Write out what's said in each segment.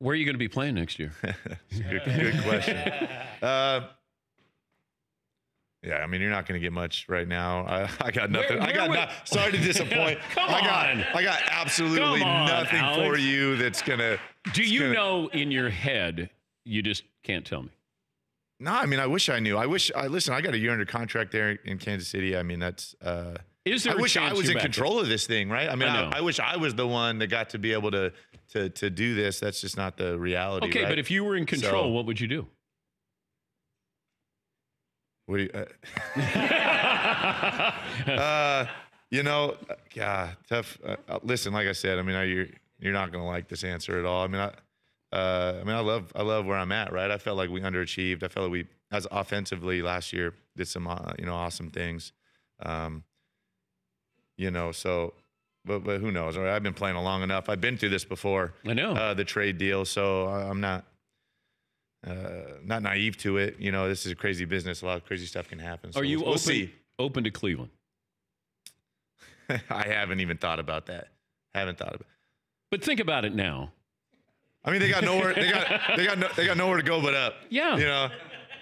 Where are you going to be playing next year? good, good question. Uh, yeah, I mean, you're not going to get much right now. I, I got nothing. Where- I got would- not, sorry to disappoint. Come I got, on. I got absolutely on, nothing for you that's gonna. Do you gonna- know in your head? You just can't tell me. No, I mean, I wish I knew. I wish. I listen. I got a year under contract there in Kansas City. I mean, that's. Uh, Is there I a wish I was in back control of this thing, right? I mean, I I. I, wish I was the one that got to be able to to to do this. That's just not the reality. Okay, right? but if you were in control, So- what would you do? what do you? Uh, uh, you know, yeah, tough. Uh, uh, listen, like I said, I mean, I, you're you're not gonna like this answer at all. I mean, I, uh, I mean, I love I love where I'm at. Right, I felt like we underachieved. I felt like we, as offensively last year, did some uh, you know awesome things. Um, you know, so. But, but who knows? I've been playing long enough. I've been through this before. I know. uh, the trade deal, so I'm not uh, not naive to it. You know, this is a crazy business. A lot of crazy stuff can happen. So Are you we'll, open, we'll see. open to Cleveland? I haven't even thought about that. Haven't thought about. It. But think about it now. I mean, they got nowhere. They got they got no, they got nowhere to go but up. Yeah. You know,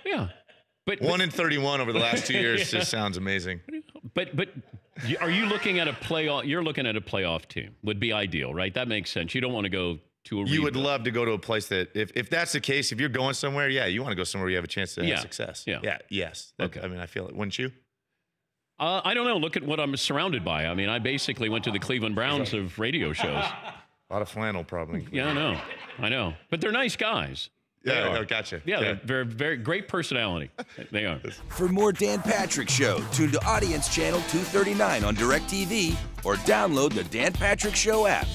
Yeah. But one in 31 over the last two years Yeah. just sounds amazing. but but are you looking at a playoff? You're looking at a playoff team would be ideal, right? That makes sense. You don't want to go to a. You would love to go to a place that, if, if that's the case, if you're going somewhere, yeah, you want to go somewhere where you have a chance to Yeah. have success. Yeah. Yeah. Yes. That- Okay. I mean, I feel it. Wouldn't you? Uh, I don't know. Look at what I'm surrounded by. I mean, I basically went to the Cleveland Browns of radio shows. A lot of flannel, probably. Yeah, I know. I know. But they're nice guys. They Yeah. are. oh, gotcha. Yeah, they're very, very great personality. They are. For more Dan Patrick Show, tune to Audience Channel 239 on DirecTV or download the Dan Patrick Show app.